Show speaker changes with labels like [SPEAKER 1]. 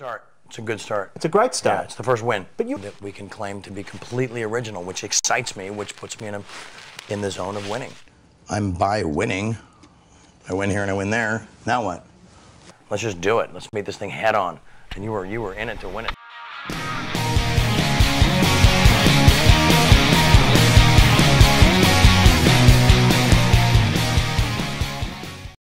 [SPEAKER 1] start. It's a good start.
[SPEAKER 2] It's a great
[SPEAKER 1] Yeah,
[SPEAKER 2] start.
[SPEAKER 1] it's the first win.
[SPEAKER 2] But you-
[SPEAKER 1] that we can claim to be completely original, which excites me, which puts me in a, in the zone of winning. I'm by winning. I win here and I win there. Now what? Let's just do it. Let's meet this thing head on. And you were you were in it to win it.